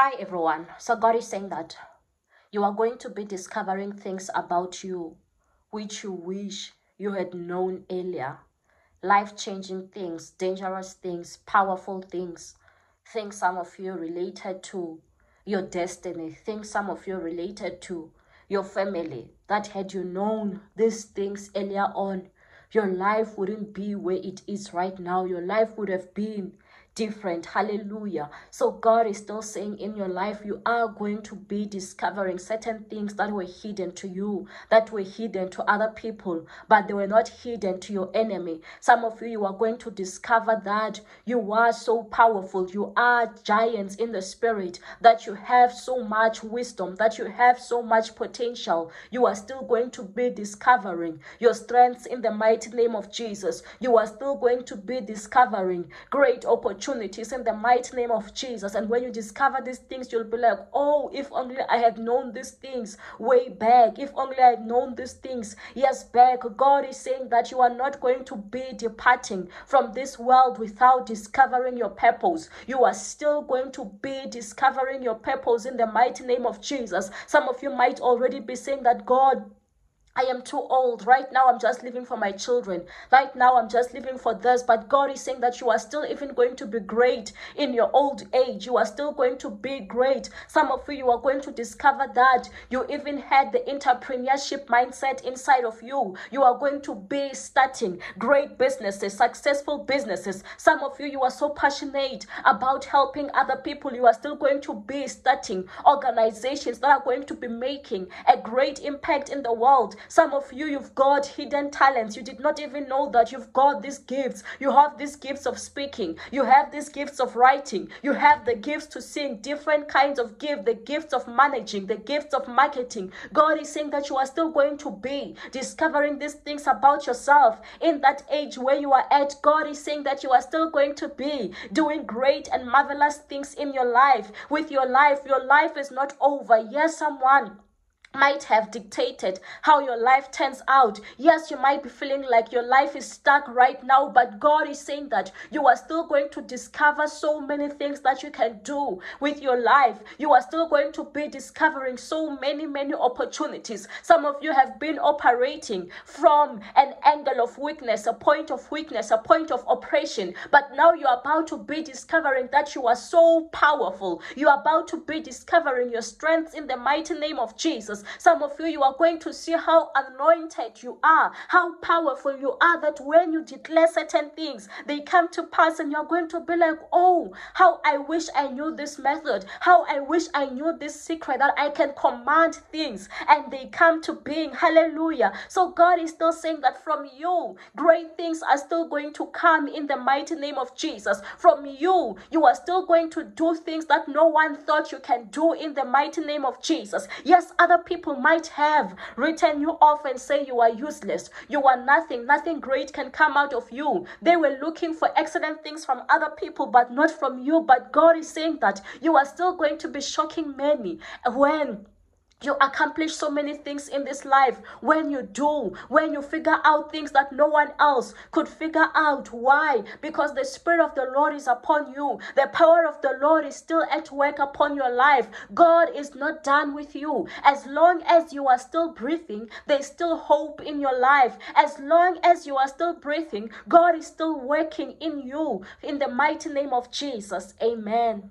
Hi everyone. So God is saying that you are going to be discovering things about you which you wish you had known earlier. Life changing things, dangerous things, powerful things, things some of you related to your destiny, things some of you related to your family. That had you known these things earlier on, your life wouldn't be where it is right now. Your life would have been different. Hallelujah. So God is still saying in your life, you are going to be discovering certain things that were hidden to you, that were hidden to other people, but they were not hidden to your enemy. Some of you, you are going to discover that you are so powerful. You are giants in the spirit, that you have so much wisdom, that you have so much potential. You are still going to be discovering your strengths in the mighty name of Jesus. You are still going to be discovering great opportunities opportunities in the mighty name of Jesus. And when you discover these things, you'll be like, oh, if only I had known these things way back. If only I had known these things years back. God is saying that you are not going to be departing from this world without discovering your purpose. You are still going to be discovering your purpose in the mighty name of Jesus. Some of you might already be saying that God I am too old. Right now, I'm just living for my children. Right now, I'm just living for this. But God is saying that you are still even going to be great in your old age. You are still going to be great. Some of you, you are going to discover that you even had the entrepreneurship mindset inside of you. You are going to be starting great businesses, successful businesses. Some of you, you are so passionate about helping other people. You are still going to be starting organizations that are going to be making a great impact in the world. Some of you, you've got hidden talents. You did not even know that you've got these gifts. You have these gifts of speaking. You have these gifts of writing. You have the gifts to sing, different kinds of gifts, the gifts of managing, the gifts of marketing. God is saying that you are still going to be discovering these things about yourself in that age where you are at. God is saying that you are still going to be doing great and marvelous things in your life. With your life, your life is not over. Yes, someone might have dictated how your life turns out. Yes, you might be feeling like your life is stuck right now, but God is saying that you are still going to discover so many things that you can do with your life. You are still going to be discovering so many, many opportunities. Some of you have been operating from an angle of weakness, a point of weakness, a point of oppression, but now you are about to be discovering that you are so powerful. You are about to be discovering your strengths in the mighty name of Jesus. Some of you, you are going to see how anointed you are, how powerful you are, that when you declare certain things, they come to pass, and you're going to be like, oh, how I wish I knew this method, how I wish I knew this secret that I can command things and they come to being. Hallelujah. So God is still saying that from you, great things are still going to come in the mighty name of Jesus. From you, you are still going to do things that no one thought you can do in the mighty name of Jesus. Yes, other people might have written you off and say you are useless, you are nothing, nothing great can come out of you. They were looking for excellent things from other people, but not from you. But God is saying that you are still going to be shocking many when you accomplish so many things in this life when you do, when you figure out things that no one else could figure out. Why? Because the Spirit of the Lord is upon you. The power of the Lord is still at work upon your life. God is not done with you. As long as you are still breathing, there's still hope in your life. As long as you are still breathing, God is still working in you. In the mighty name of Jesus. Amen.